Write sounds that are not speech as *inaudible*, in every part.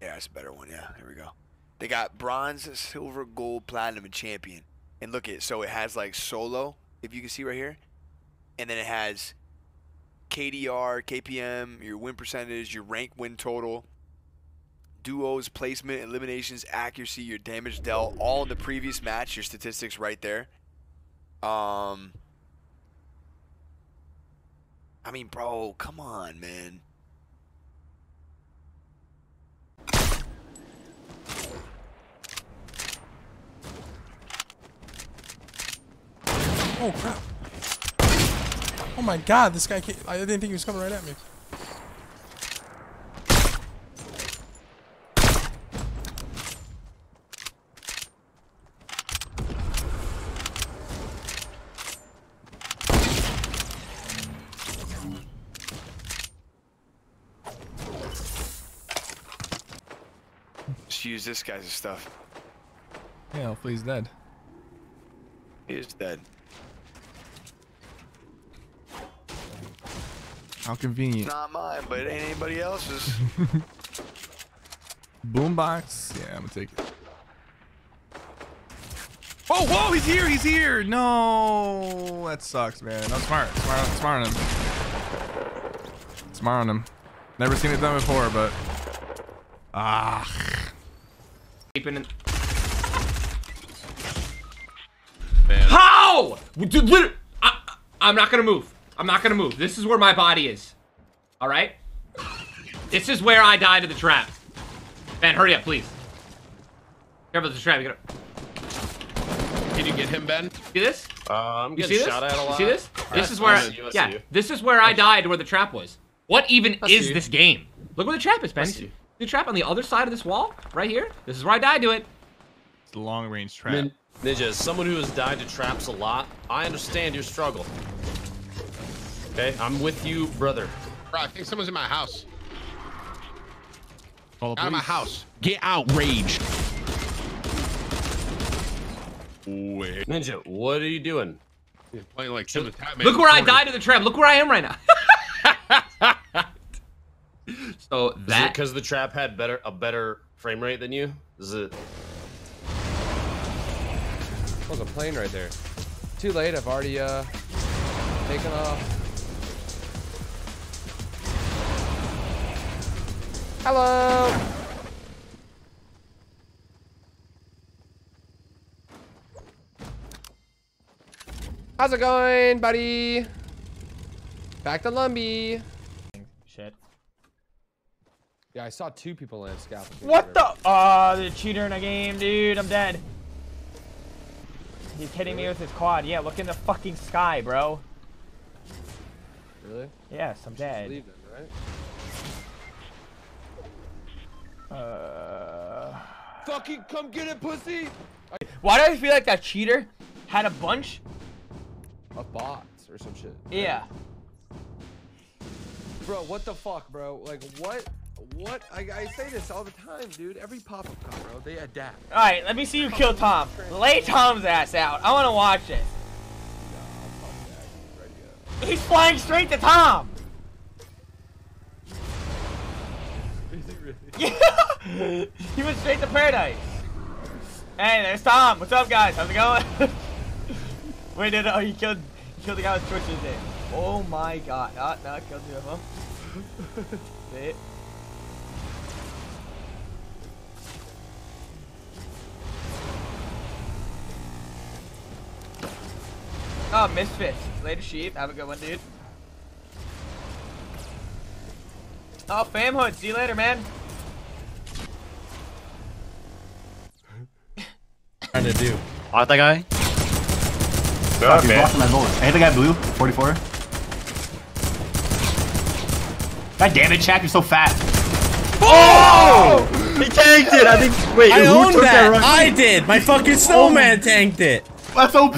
Yeah, it's a better one. Yeah, there we go. They got bronze, silver, gold, platinum, and champion. And look at so it has like solo, if you can see right here, and then it has KDR, KPM, your win percentage, your rank win total, duos, placement, eliminations, accuracy, your damage dealt, all in the previous match. Your statistics right there. Um, I mean, bro, come on, man. Oh crap. Oh my god, this guy I didn't think he was coming right at me. Just use this guy's stuff. Yeah, hopefully he's dead. He is dead. How convenient. Not mine, but it ain't anybody else's. *laughs* Boombox. Yeah, I'm gonna take it. Oh, whoa, he's here, he's here. No, that sucks, man. No, smart, smart, smart on him. Smart on him. Never seen it done before, but ah. Keeping it. How? Dude, literally, I, I'm not gonna move. I'm not gonna move. This is where my body is. All right. This is where I die to the trap. Ben, hurry up, please. Careful, the trap. You gotta Can you get him, Ben? see this? Uh, I'm You getting see this? at a You see this? This Alright, is where. I I, you, yeah, this is where I died where the trap was. What even is you. this game? Look where the trap is, Ben. See. The trap on the other side of this wall, right here. This is where I died to it. It's a long range trap. Nin- Ninja, as someone who has died to traps a lot, I understand your struggle. Okay, I'm with you, brother. Bro, I think someone's in my house. Call the Out of my house. Get outraged. Wait. Ninja, what are you doing? He's playing like some attack Look where I died to the trap. Look where I am right now. *laughs* so that because the trap had better a better frame rate than you? Is it? There's a plane right there. Too late. I've already uh taken off. Hello. How's it going, buddy? Back to Lumby. Yeah, I saw two people land scalp. What the? Oh, the cheater in a game, dude. I'm dead. He's hitting me with his quad. Yeah, look in the fucking sky, bro. Really? Yes, I'm dead. Leave them, right? Uh, Fucking come get it, pussy! why do I feel like that cheater had a bunch? Of bots or some shit. Yeah. Bro, what the fuck, bro? Like, what? What? I, I say this all the time, dude. Every pop-up car, bro, they adapt. All right, let me see you kill Tom. Lay Tom's ass out. I want to watch this. He's flying straight to Tom. Yeah. *laughs* he went straight to paradise. Hey, there's Tom. What's up, guys? How's it going? *laughs* Wait, no, no, he killed, he killed the guy with Twitch today. Oh my god. Ah, no, I killed you, huh? *laughs* Oh, Misfits. Later, sheep. Have a good one, dude. Oh, fam Famhood. See you later, man. trying to do? I hit that guy. Fuck, he's blocking my bullet. I hit the guy blue, 44. God damn it, Shaq, you're so fat. Oh! He tanked it. I think. Wait, I who own took that. rocket? I did. My fucking oh. snowman tanked it. That's OP.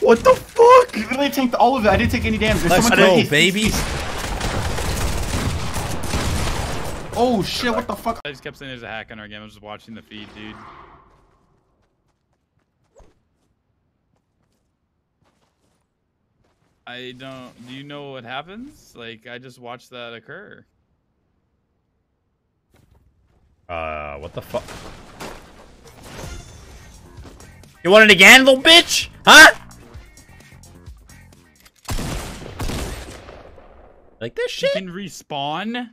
What the fuck? You literally tanked all of it. I didn't take any damage. There's Let's go, taking- baby. Oh shit! What the fuck? I just kept saying there's a hack on our game. I was just watching the feed, dude. I don't. Do you know what happens? Like, I just watched that occur. Uh, what the fuck? You want it again, little bitch? Huh? Like this shit? He can respawn.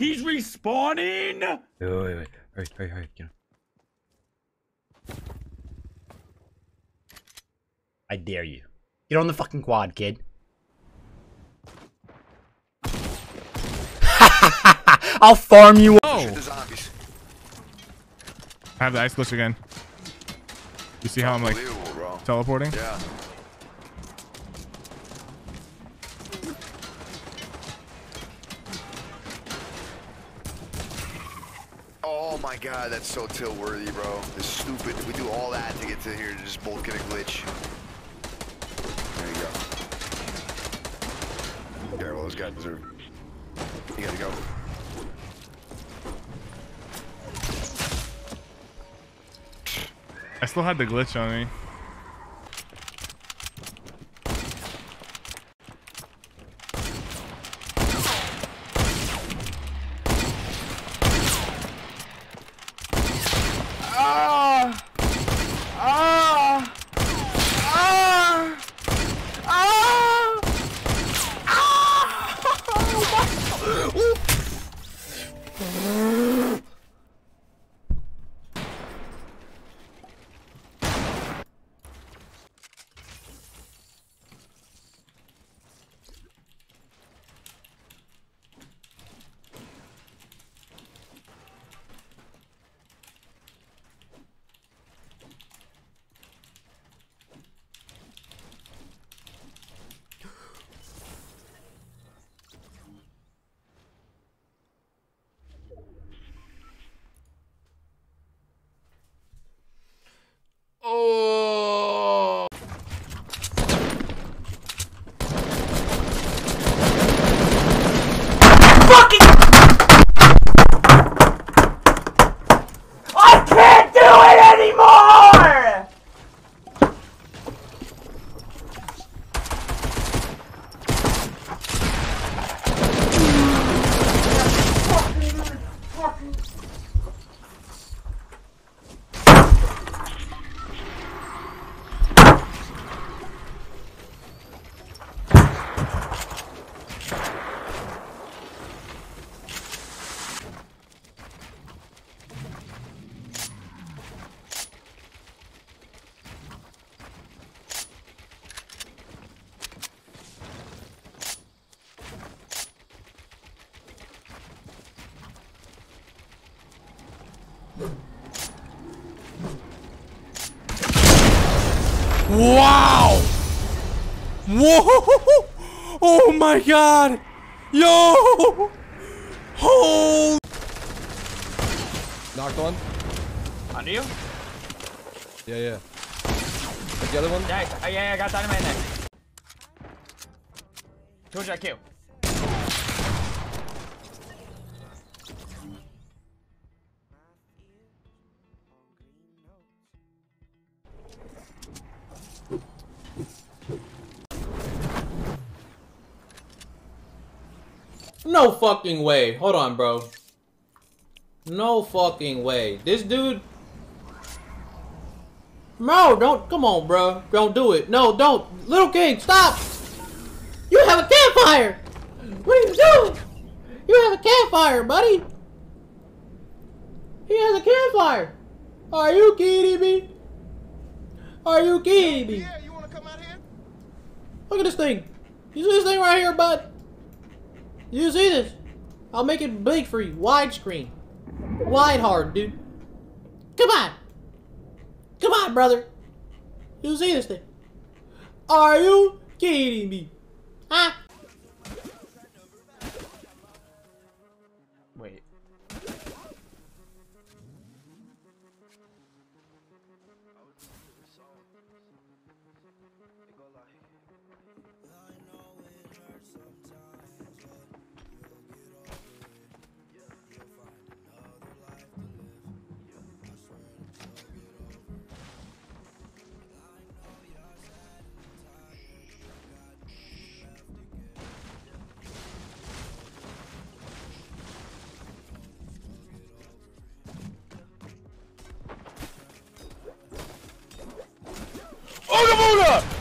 He's respawning. Wait, wait, wait. Hurry, hurry, hurry. Get him. I dare you. Get on the fucking quad, kid. *laughs* I'll farm you. Shoot the zombies. I have the ice glitch again. You see how I'm like bro. teleporting? Yeah. Oh my god, that's so tilt worthy, bro. This stupid. We do all that to get to here to just both get a glitch. There you go. Okay, well, those guys deserve. You gotta go. I still had the glitch on me. Ah! Ah! Ah! Ah! Ah! Oh. I can't do it anymore! Wow! Whoa! Oh my god! Yo! Oh! Knocked one. Under you? Yeah, yeah. Got the other one? Yeah, I- yeah, yeah, I got dynamite in there. Told you I kill. No fucking way. Hold on, bro. No fucking way. This dude. No, don't. Come on, bro. Don't do it. No, don't. Little King, stop. You have a campfire. What are you doing? You have a campfire, buddy. He has a campfire. Are you kidding me? Are you kidding me? Yeah, you wanna come out here? Look at this thing. You see this thing right here, bud? You see this? I'll make it big for you. Widescreen. Wide hard, dude. Come on. Come on, brother. You see this thing? Are you kidding me? Huh? ボールボー